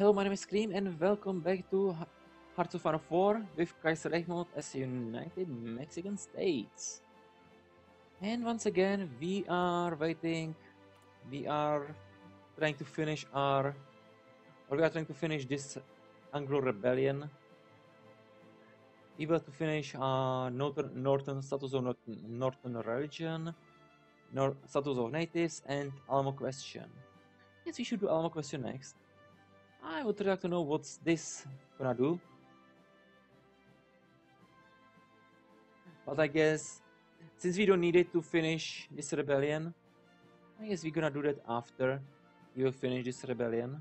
Hello, my name is Skream, and welcome back to Hearts of Iron 4 with Kaiserreich as United Mexican States. And once again, we are waiting, we are trying to finish our, or we are trying to finish this Anglo Rebellion. We were to finish our Northern, Northern status of Northern, Northern religion, status of natives, and Alamo question. Yes, we should do Alamo question next. I would like to know what's this gonna do. But I guess since we don't need it to finish this rebellion, I guess we're gonna do that after will finish this rebellion.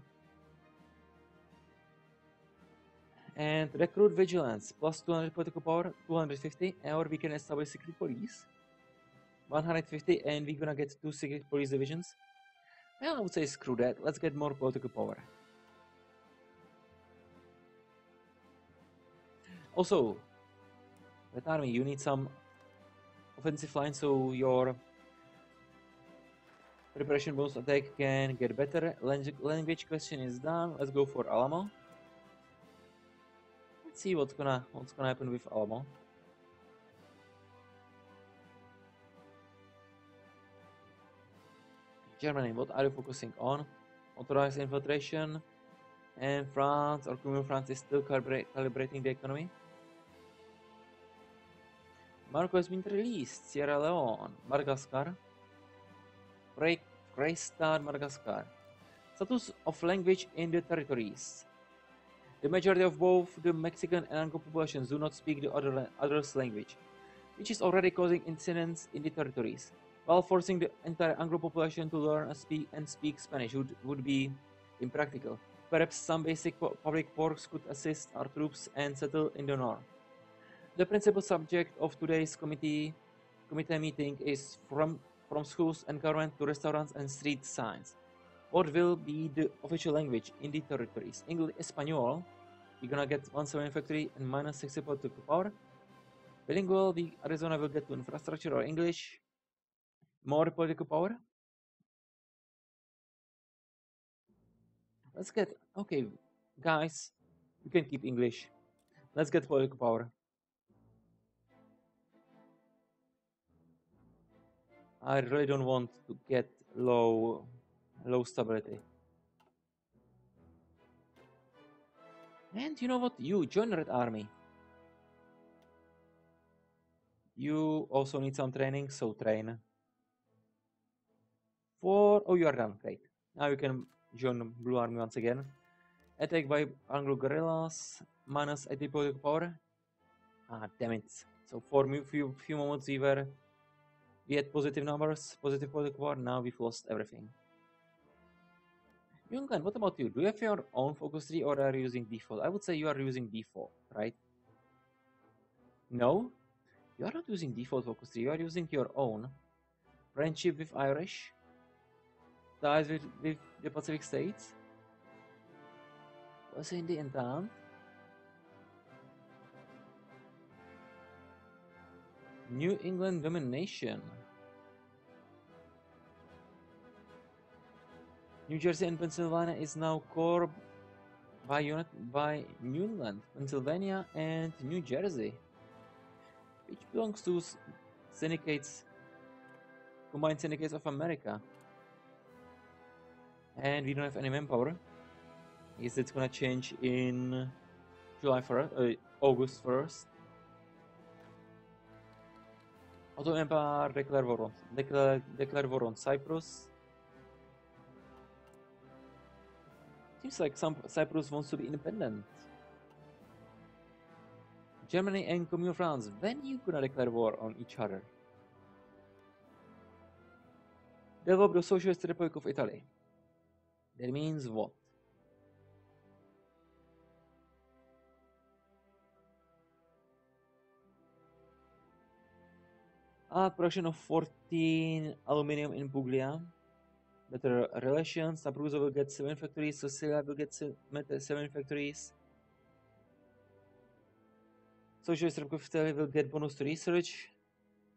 And recruit vigilance plus 200 political power, 250, or we can establish secret police. 150, and we're gonna get two secret police divisions. Well, I would say screw that. Let's get more political power. Also, Red Army, you need some offensive line so your preparation bonus attack can get better. Language question is done. Let's go for Alamo. Let's see what's gonna what's gonna happen with Alamo. Germany, what are you focusing on? Authorized infiltration. And France or Communist France is still calibra- calibrating the economy. Marco has been released. Sierra Leone, Madagascar. Freystad, Madagascar. Status of language in the territories. The majority of both the Mexican and Anglo populations do not speak the other other's language, which is already causing incidents in the territories. While forcing the entire Anglo population to learn and speak and speak Spanish would, would be impractical. Perhaps some basic pu- public works could assist our troops and settle in the north. The principal subject of today's committee committee meeting is from from schools and government to restaurants and street signs. What will be the official language in the territories? English, Espanol. We're gonna get one seven factory and minus sixty political power. Bilingual, the Arizona will get to infrastructure or English. More political power. Let's get okay, guys. You can keep English. Let's get political power. I really don't want to get low low stability. And you know what? You join Red Army. You also need some training, so train. For oh you are done, great. Now you can join Blue Army once again. Attack by Anglo guerrillas, minus 80 political power. Ah damn it. So for a few few moments we were we had positive numbers, positive political power, now we've lost everything. Yungan, what about you? Do you have your own focus tree or are you using default? I would say you are using default, right? No? You are not using default focus tree, you are using your own. Friendship with Irish? Ties with, with the Pacific States? Was in the intent? New England domination. New Jersey and Pennsylvania is now core by unit by New England, Pennsylvania, and New Jersey, which belongs to syndicates, combined syndicates of America. And we don't have any manpower. Is it gonna change in July 1st, uh, August 1st? Otto Empire declare war on declare, declare war on Cyprus. Seems like some Cyprus wants to be independent. Germany and Commune France, when you gonna declare war on each other? Develop the Socialist Republic of Italy. That means what? Ah, production of 14 aluminium in Puglia. Better relations. Abruzzo will get 7 factories. Sicilia will get se- 7 factories. Socialist Republic will get bonus to research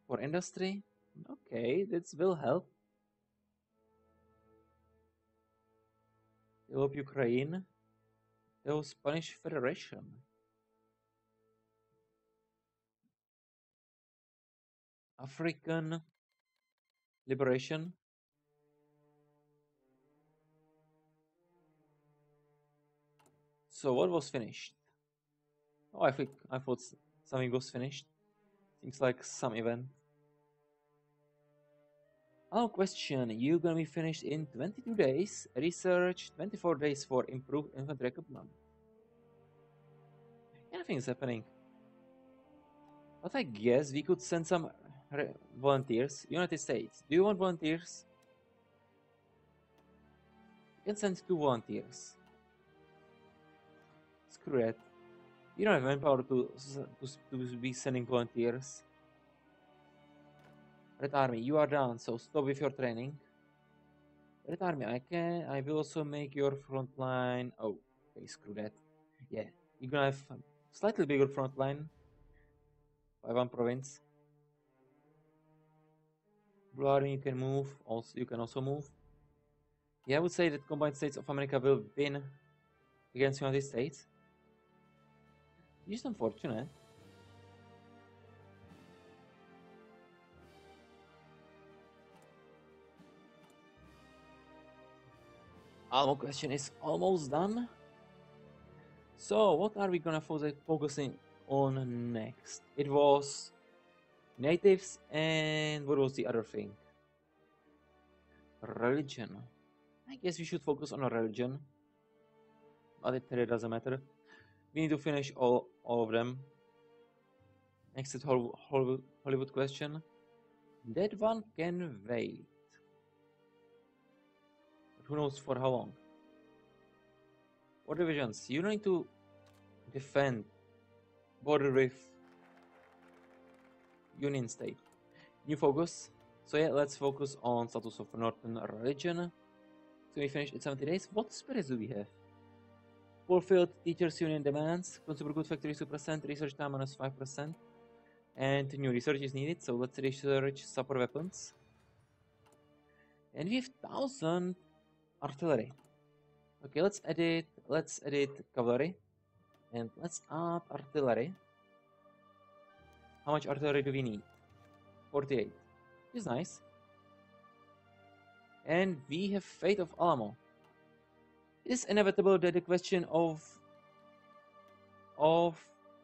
for industry. Okay, this will help. Develop Ukraine. Was Spanish Federation. African Liberation. So what was finished? Oh, I think I thought something was finished. Seems like some event. Our question, you're gonna be finished in 22 days. Research, 24 days for improved infantry equipment. Anything is happening. But I guess we could send some volunteers. United States, do you want volunteers? You can send two volunteers. Screw it. You don't have manpower to, to, to be sending volunteers. Red Army, you are down, so stop with your training. Red Army, I can, I will also make your front line. Oh, okay, screw that. Yeah, you're gonna have slightly bigger front line by one province. Blue Army, you can move. Also, you can also move. Yeah, I would say that Combined States of America will win against United States. Just unfortunate. Alamo question is almost done. So, what are we gonna focus focusing on next? It was natives and what was the other thing? Religion. I guess we should focus on a religion, but it really doesn't matter. We need to finish all, all of them. Next is Hollywood, question. That one can wait. But who knows for how long? What divisions? You need to defend border with Union State. New focus. So yeah, let's focus on status of Northern region. So we finish in 70 days. What spirits do we have? Fulfilled teachers union demands, consumer good factory 2%, research time minus 5%, and new research is needed, so let's research super weapons. And we have 1000 artillery. Okay, let's edit, let's edit cavalry, and let's add artillery. How much artillery do we need? 48. Is nice. And we have Fate of Alamo it is inevitable that the question of of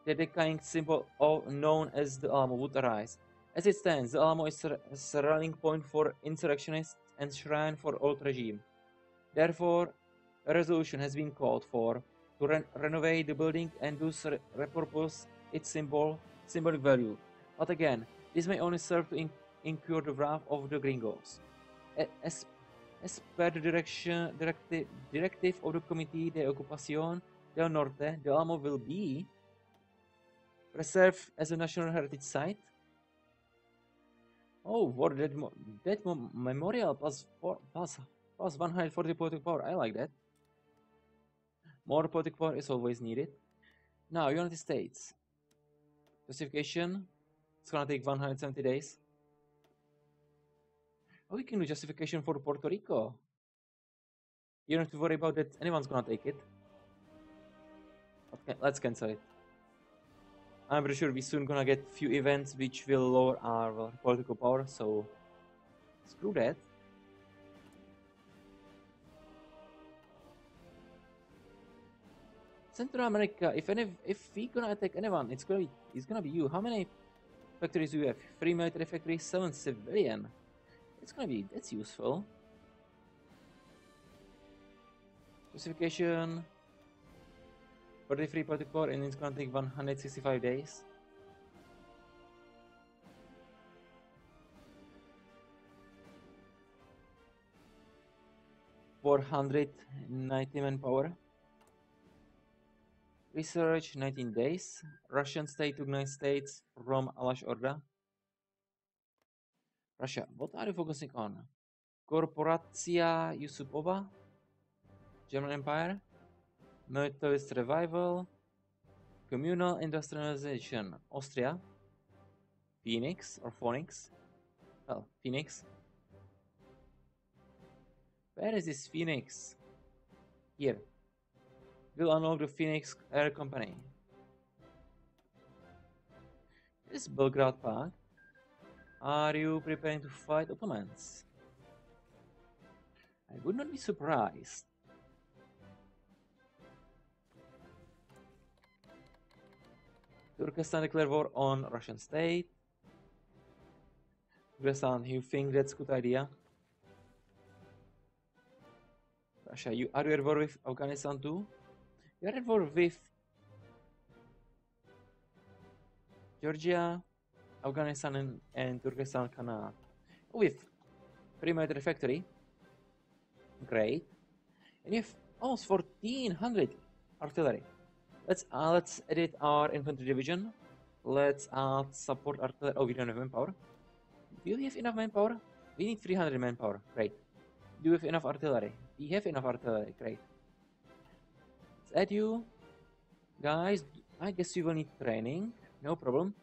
the decaying symbol of, known as the Alamo would arise. As it stands, the Alamo is a rallying point for insurrectionists and shrine for old regime. Therefore, a resolution has been called for to re renovate the building and thus re repurpose its symbol symbolic value. But again, this may only serve to in incur the wrath of the gringos. As as per the direction, directive, directive of the Comité de Ocupación del Norte, the Alamo will be preserved as a National Heritage Site. Oh, for that, that memorial plus, four, plus, plus 140 political power. I like that. More political power is always needed. Now, United States. Justification. It's gonna take 170 days. We can do justification for Puerto Rico. You don't have to worry about it. Anyone's gonna take it. Okay, let's cancel it. I'm pretty sure we soon gonna get few events which will lower our political power, so screw that. Central America, if any, if we gonna attack anyone, it's gonna be, it's gonna be you. How many factories do you have? Three military factories, seven civilian. It's gonna be, that's useful. Specification 43 particle and it's gonna take 165 days. Four hundred ninety manpower. Research 19 days. Russian state to United States from Alash Orda. Russia, what are you focusing on? Korporacja Yusupova? German Empire? Militarist revival? Communal industrialization? Austria? Phoenix or Phoenix? Well, Phoenix. Where is this Phoenix? Here. We'll unlock the Phoenix Air Company. This Belgrade Pact. Are you preparing to fight Ottomans? I would not be surprised. Turkestan declare war on Russian state. Turkestan, you think that's good idea? Russia, you are you at war with Afghanistan too? You are at war with Georgia, Afghanistan, and, and Turkestan Khanate. With military factory. Great. And you have almost 1400 artillery. Let's uh, let's edit our infantry division. Let's add support artillery. Oh, we don't have manpower. Do you have enough manpower? We need 300 manpower. Great. Do you have enough artillery? We have enough artillery. Great. Let's add you. Guys, I guess you will need training. No problem.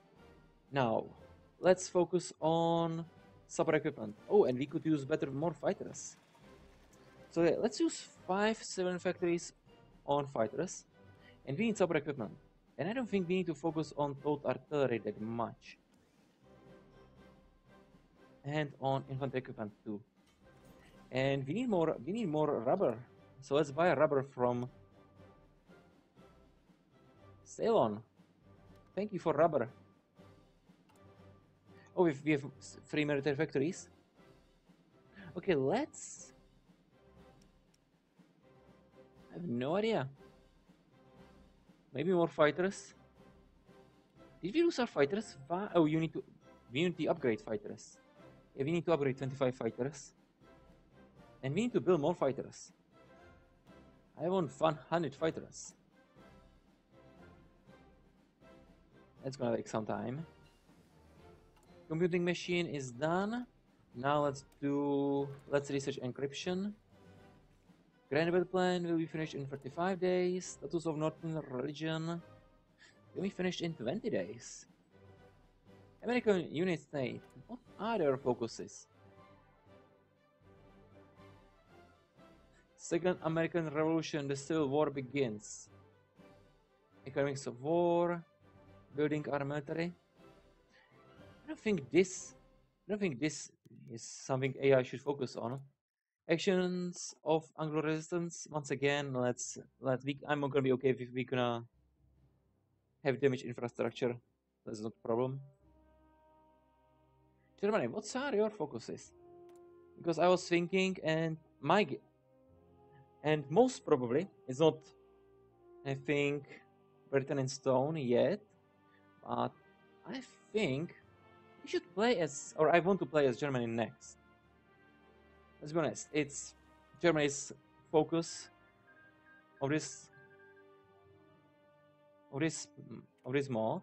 Now, let's focus on support equipment. Oh, and we could use better, more fighters. So yeah, let's use five, seven factories on fighters. And we need support equipment. And I don't think we need to focus on total artillery that much. And on infantry equipment too. And we need more we need more rubber. So let's buy rubber from Ceylon. Thank you for rubber. Oh, we have, we have three military factories. Okay, let's. I have no idea. Maybe more fighters. Did we lose our fighters? Oh, you need to. We need to upgrade fighters. Yeah, we need to upgrade 25 fighters. And we need to build more fighters. I want 100 fighters. That's gonna take some time. Computing machine is done. Now let's do, let's research encryption. Grand Plan will be finished in 35 days. Status of Northern Religion will be finished in 20 days. American Unit State. What are their focuses? Second American Revolution, the Civil War begins. Economics of war, building our military. I don't think this. I don't think this is something AI should focus on. Actions of Anglo resistance. Once again, let's let we. I'm not gonna be okay if we're gonna have damaged infrastructure. That's not a problem. Germany, what are your focuses? Because I was thinking, and my and most probably it's not. I think written in stone yet, but I think we should play as, or I want to play as Germany next. Let's be honest, it's Germany's focus of this of this of this mod.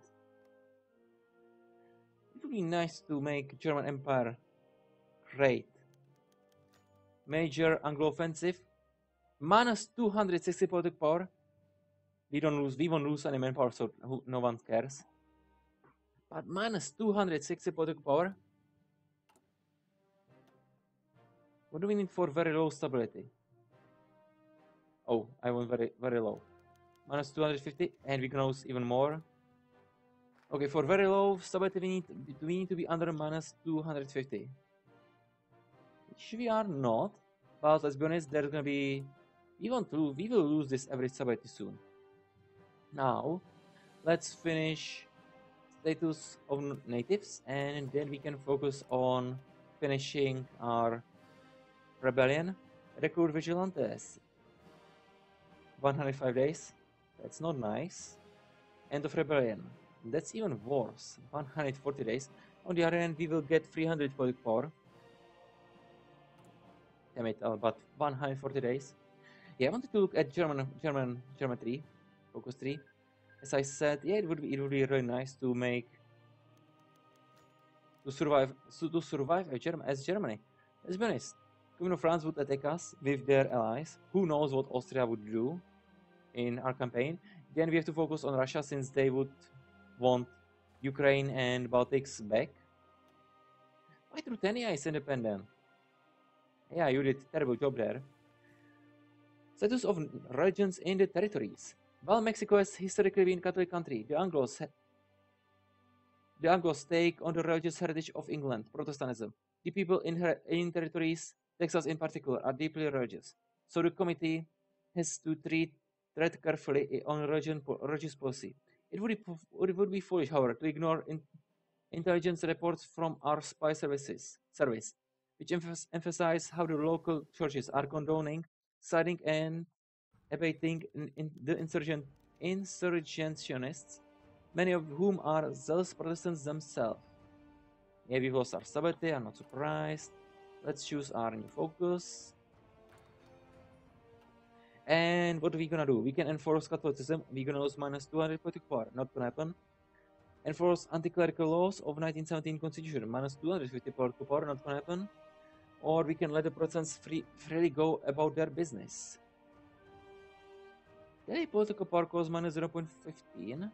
It would be nice to make German Empire great. Major Anglo offensive, minus 260 political power. We don't lose, we won't lose any manpower, so no one cares but minus 260 political power. What do we need for very low stability? Oh, I want very, very low. Minus 250, and we can use even more. Okay, for very low stability, we need, we need to be under minus 250. Which we are not, but let's be honest, there's gonna be, we want to, we will lose this average stability soon. Now, let's finish status of natives and then we can focus on finishing our rebellion. Recruit vigilantes. 105 days. That's not nice. End of rebellion. That's even worse. 140 days. On the other hand, we will get 300 political power. Damn it, uh, but 140 days. Yeah, I wanted to look at German, German, German 3, focus 3 as I said, yeah, it would be it would be really nice to make to survive to survive as, Germ- as Germany. Let's be honest. Of France would attack us with their allies. Who knows what Austria would do in our campaign? Then we have to focus on Russia since they would want Ukraine and Baltics back. Why Ruthenia is independent? Yeah, you did terrible job there. Status of religions in the territories. While Mexico has historically been a Catholic country, the Anglos, the Anglos take on the religious heritage of England, Protestantism. The people in, her, in territories, Texas in particular, are deeply religious. So the committee has to treat tread carefully on religion, religious policy. It would, be, it would be foolish, however, to ignore in, intelligence reports from our spy services, service, which emphasize how the local churches are condoning, siding, and abating in, the insurgent insurrectionists, many of whom are zealous Protestants themselves. We lost our stability, I'm not surprised. Let's choose our new focus. And what are we gonna do? We can enforce Catholicism, we're gonna lose minus 200 political not gonna happen. Enforce anti-clerical laws of 1917 constitution, minus 250 political not gonna happen. Or we can let the Protestants free, freely go about their business. Daily political power cost minus 0.15.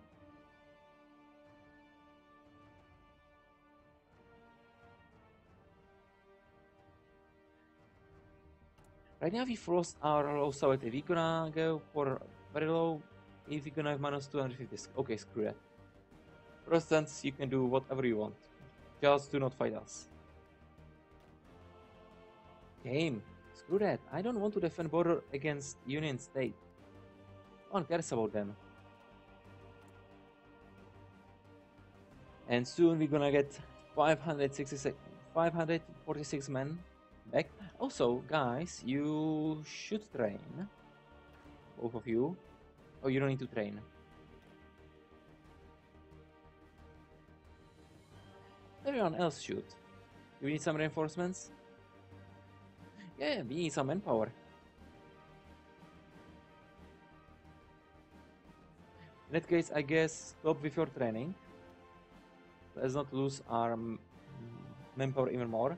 Right now we frost our low stability. We're gonna go for very low if we're gonna have minus 250. Okay, screw that. Protestants, you can do whatever you want. Just do not fight us. Game. Screw that. I don't want to defend border against Union State. Oh, no one cares about them. And soon we're gonna get 566, 546 men back. Also, guys, you should train. Both of you. Oh, you don't need to train. Everyone else should. We need some reinforcements? Yeah, we need some manpower. In that case, I guess stop with your training. Let's not lose our manpower even more.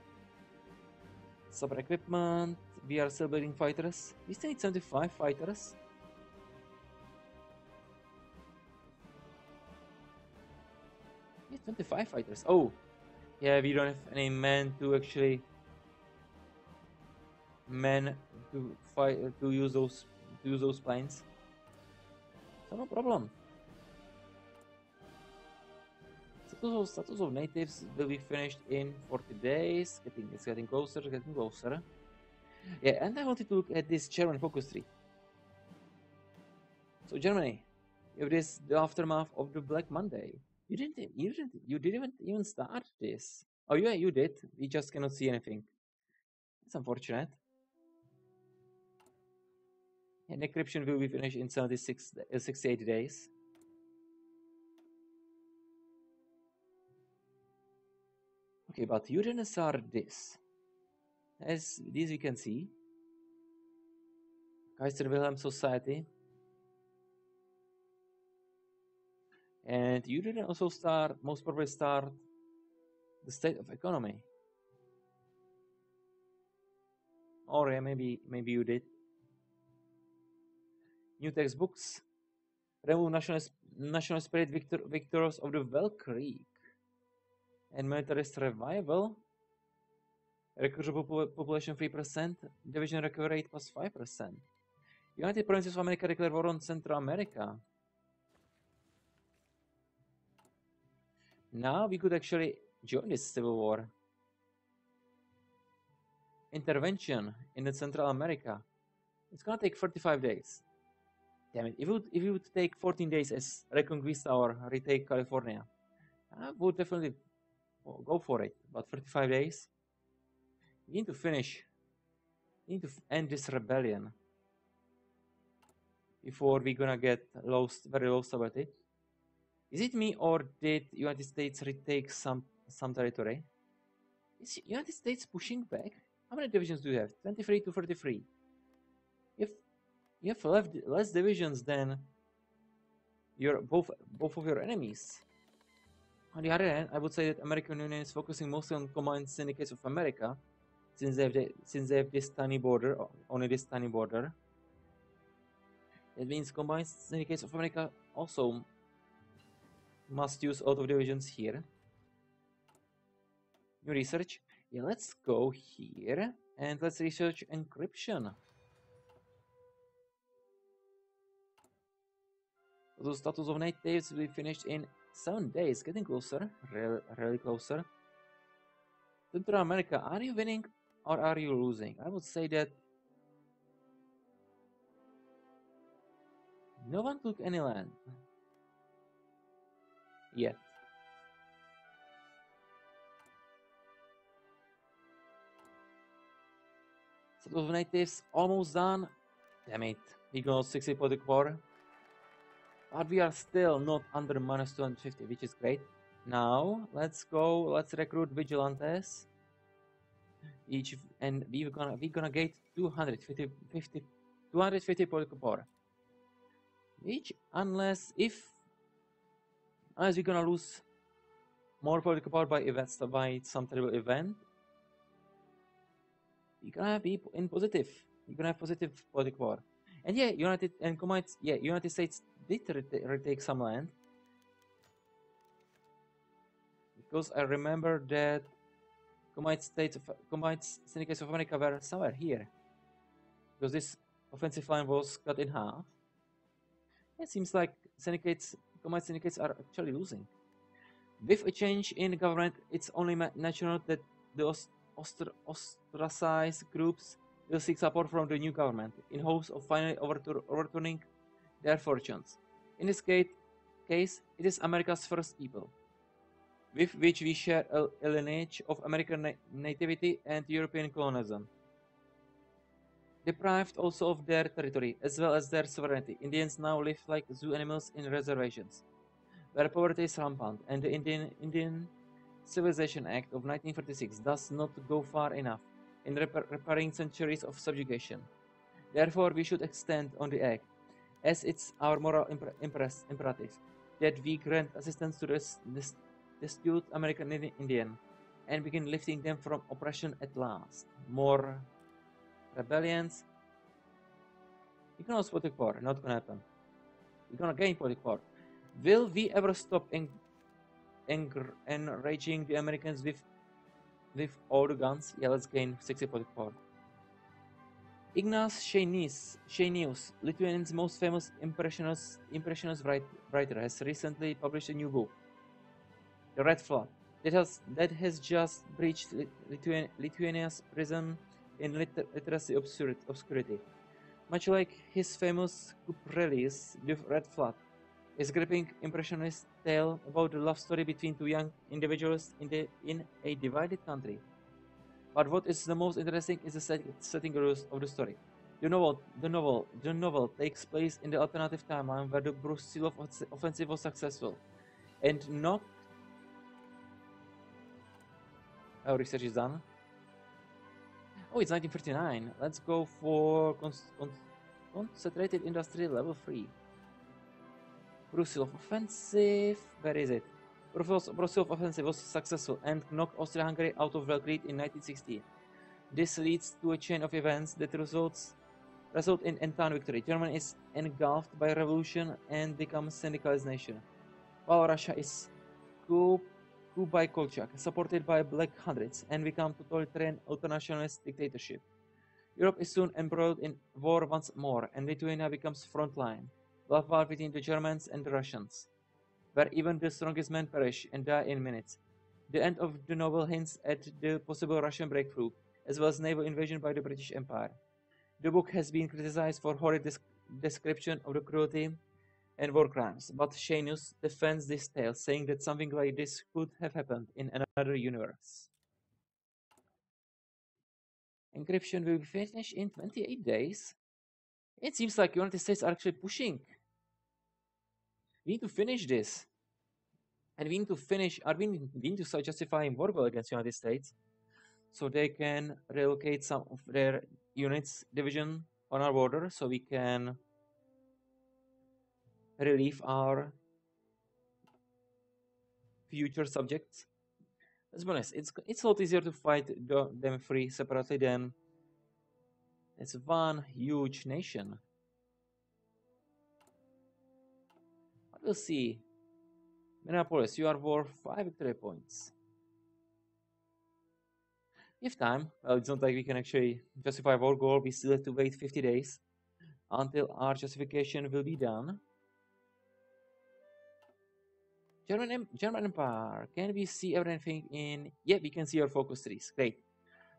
Super equipment. We are still building fighters. We still need 75 fighters. We 25 fighters. Oh, yeah, we don't have any men to actually men to fight to use those to use those planes. So no problem. Status of, natives will be finished in 40 days. Getting it's getting closer, getting closer. Yeah, and I wanted to look at this German focus tree. So Germany, if this the aftermath of the Black Monday, you didn't, you didn't, you didn't even start this. Oh yeah, you did. We just cannot see anything. It's unfortunate. And encryption will be finished in 76, uh, 68 days. Okay, but Uranus are this. As this we can see. Kaiser Wilhelm Society. And you didn't also start, most probably start the state of economy. Or yeah, maybe maybe you did. New textbooks. Remove national national spirit victor, victors of the Valkyrie and militarist revival. Recovery population 3%, division recovery rate was 5%. United Provinces of America declared war on Central America. Now we could actually join this civil war. Intervention in the Central America. It's gonna take 45 days. Damn it, if it would, if it would take 14 days as reconquista or retake California, I would definitely well, go for it. About 35 days. We need to finish. We need to end this rebellion before we're gonna get lost, very lost about it. Is it me or did United States retake some some territory? Is United States pushing back? How many divisions do you have? 23 to 33. If you have left less divisions than your both both of your enemies. On the other hand, I would say that American Union is focusing mostly on command syndicates of America, since they have the, since they have this tiny border, only this tiny border. It means combined syndicates of America also must use auto divisions here. New research. Yeah, let's go here and let's research encryption. The status of natives will be finished in seven days. Getting closer, really, really closer. Central America, are you winning or are you losing? I would say that no one took any land yet. So those natives almost done. Damn it. He goes 60 for the quarter. But we are still not under minus 250, which is great. Now, let's go, let's recruit vigilantes. Each, and we're gonna, we're gonna get 250, 50, 250 political power. Which, unless, if, unless we're gonna lose more political power by events, by some terrible event, we're gonna be in positive. You're gonna have positive political power. And yeah, United and Combined, yeah, United States did reta- retake some land. Because I remember that Combined States, of, Combined Syndicates of America were somewhere here. Because this offensive line was cut in half. It seems like syndicates, Combined Syndicates are actually losing. With a change in government, it's only natural that the ostr- ostracized groups will seek support from the new government in hopes of finally overturning their fortunes. In this case, it is America's first people, with which we share a, lineage of American na- nativity and European colonialism. Deprived also of their territory as well as their sovereignty, Indians now live like zoo animals in reservations, where poverty is rampant, and the Indian, Indian Civilization Act of 1946 does not go far enough in rep- repairing centuries of subjugation. Therefore, we should extend on the act, as it's our moral imper- impress- imperative, that we grant assistance to this, this American Indian and begin lifting them from oppression at last. More rebellions. Economic political power, not gonna happen. We're gonna gain political power. Will we ever stop en- en- enraging the Americans with with all the guns? Yeah, let's gain 60 political power. Ignas Šeinius, Lithuania's most famous impressionist, impressionist writer, has recently published a new book, The Red Flood, that has, that has just breached Lithuania, Lithuania's prison in liter- literacy obscurity. Much like his famous Kuprelis, The Red Flood, is gripping impressionist tale about the love story between two young individuals in, the, in a divided country. But what is the most interesting is the set, setting of the story. The novel, the novel, the novel takes place in the alternative timeline where the Brusilov offensive was successful, and not. Our research is done. Oh, it's 1939. Let's go for concentrated industry level three. Brusilov offensive. Where is it? Brusilov offensive was successful and knocked Austria-Hungary out of Belgrade in 1960. This leads to a chain of events that results result in entire victory. Germany is engulfed by revolution and becomes a syndicalized nation, while Russia is coup, coup by Kolchak, supported by Black Hundreds, and become totalitarian auto-nationalist dictatorship. Europe is soon embroiled in war once more, and Lithuania becomes frontline love war between the Germans and the Russians, where even the strongest men perish and die in minutes. The end of the novel hints at the possible Russian breakthrough, as well as naval invasion by the British Empire. The book has been criticized for horrid description of the cruelty and war crimes, but Šeinius defends this tale, saying that something like this could have happened in another universe. Encryption will be finished in 28 days. It seems like United States are actually pushing we need to finish this. And we need to finish, Are we, we need to start justifying war against United States so they can relocate some of their units division on our border so we can relieve our future subjects. Let's be honest, it's it's a lot easier to fight the, them free separately than it's one huge nation. We'll see. Minneapolis, you are worth 5 victory points. If time, well, it's not like we can actually justify our goal, we still have to wait 50 days until our justification will be done. German, German Empire. Can we see everything in? Yeah, we can see our focus trees. Great.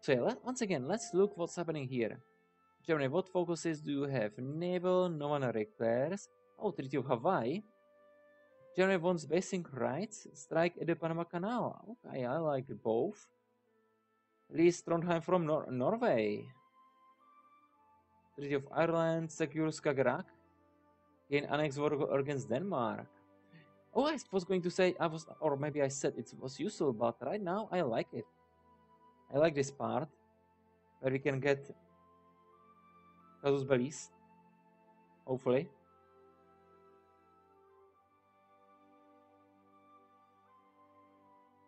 So yeah, let, once again, let's look what's happening here. Germany, what focuses do you have? Naval, no one requires. Oh, Treaty of Hawaii. Germany wants basic rights. Strike at the Panama Canal. Okay, I like both. Release Trondheim from Nor- Norway. Treaty of Ireland secures Skagerrak. Gain annex war against Denmark. Oh, I was going to say I was, or maybe I said it was useful, but right now I like it. I like this part where we can get casus bellis. Hopefully.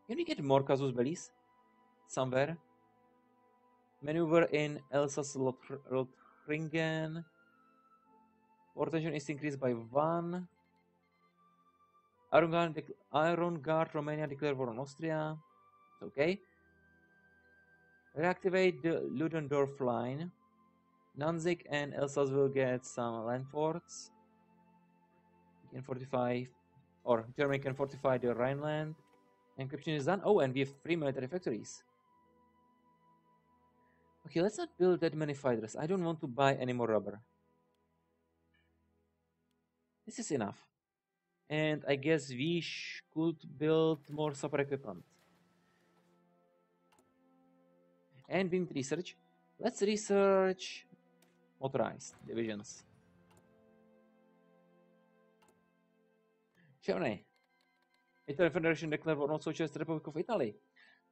Can we get more casus bellis somewhere? Maneuver in Elsass Lothringen. War tension is increased by one. Iron Guard, Iron Guard Romania declare war on Austria. It's okay. Reactivate the Ludendorff line. Danzig and Elsass will get some land forts. We can fortify, or Germany can fortify the Rhineland. Encryption is done. Oh, and we have three military factories. Okay, let's not build that many fighters. I don't want to buy any more rubber. This is enough. And I guess we could build more super equipment. And we need research. Let's research motorized divisions. Germany. Italian Federation declared war on Socialist Republic of Italy.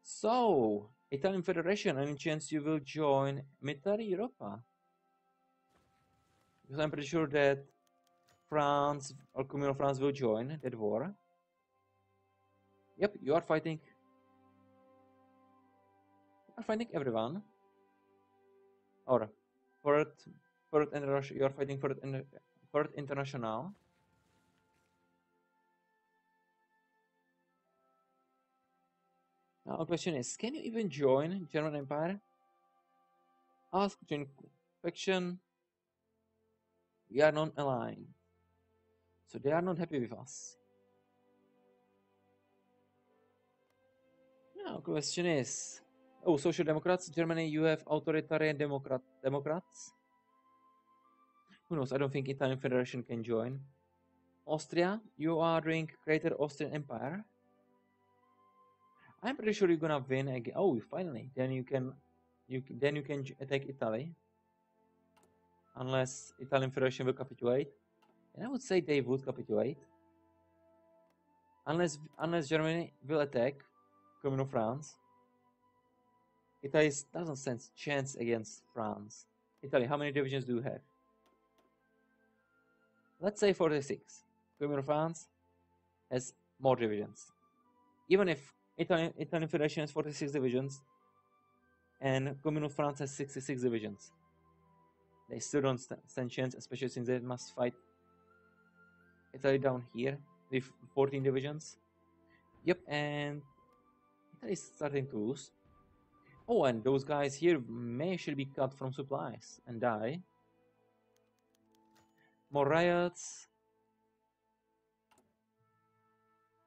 So, Italian Federation, any chance you will join Mitteleuropa? Because I'm pretty sure that France or Commune of France will join that war. Yep, you are fighting. You are fighting everyone. Or Port, Port International. You are fighting for Inter- Port International. Question is, can you even join German Empire? Ask join faction. We are non-aligned. So they are not happy with us. Now, question is, oh, Social Democrats, Germany, you have authoritarian Democrat Democrats. Who knows? I don't think Italian Federation can join. Austria, you are doing Greater Austrian Empire. I'm pretty sure you're gonna win again. Oh, finally! Then you can, you then you can attack Italy, unless Italian Federation will capitulate. And I would say they would capitulate, unless unless Germany will attack Commune France. Italy doesn't stand chance against France. Italy, how many divisions do you have? Let's say 46. Commune of France has more divisions. Even if Italian, Italian Federation has 46 divisions and Commune of France has 66 divisions, they still don't sta- stand chance, especially since they must fight Italy down here with 14 divisions. Yep, and Italy is starting to lose. Oh, and those guys here may actually be cut from supplies and die. More riots.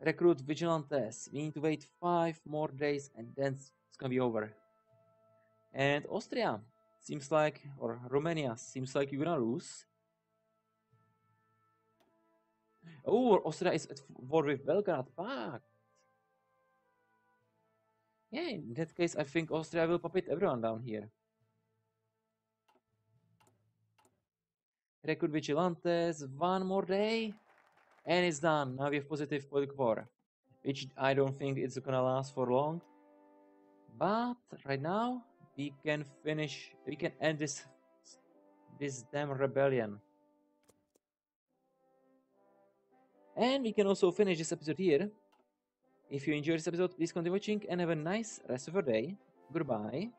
Recruit vigilantes. We need to wait five more days and then it's gonna be over. And Austria seems like, or Romania seems like you're gonna lose. Oh, Austria is at war with Belgrade Pact. Yeah, in that case, I think Austria will puppet everyone down here. Recruit vigilantes, one more day, and it's done. Now we have positive war, which I don't think it's gonna last for long. But right now, we can finish, we can end this this damn rebellion. And we can also finish this episode here. If you enjoyed this episode, please continue watching and have a nice rest of your day. Goodbye.